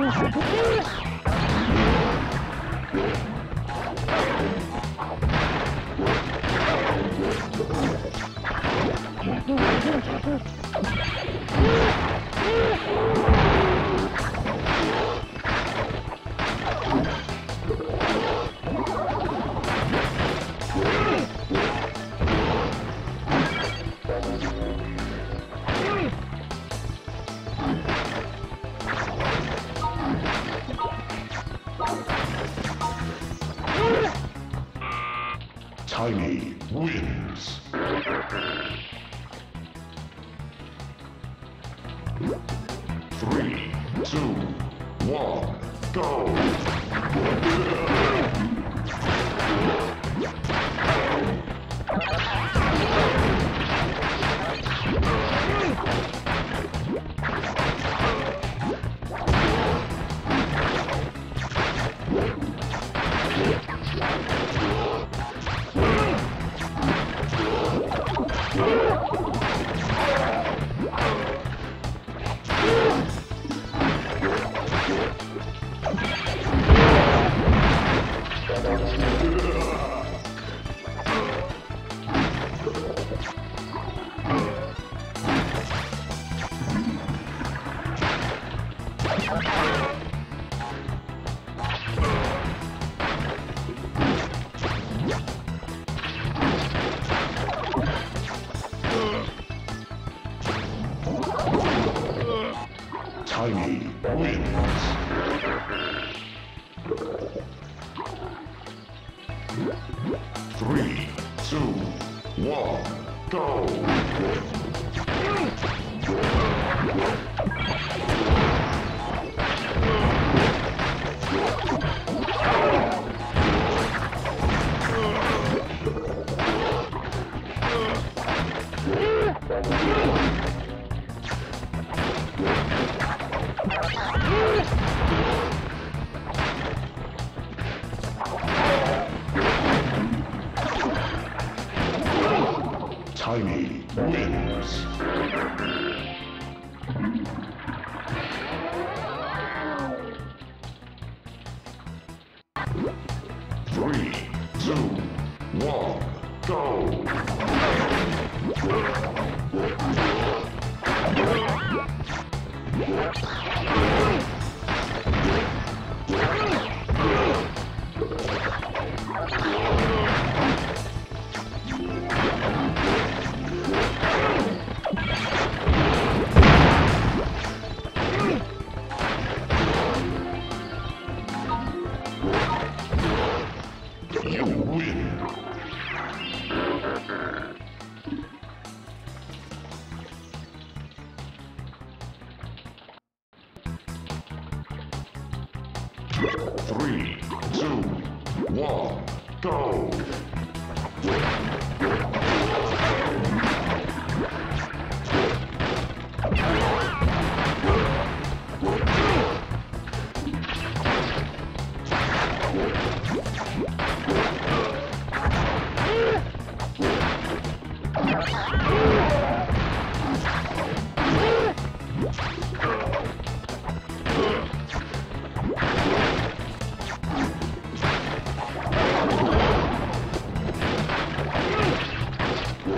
Yeah. Tiny wins. Three, two, one, go! Tiny go! Tiny wins. Three, two, one, go! You win. Three, two, one, go! You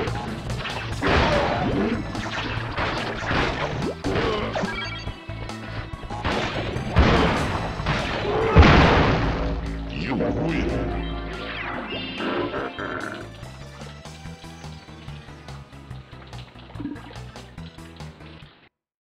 win.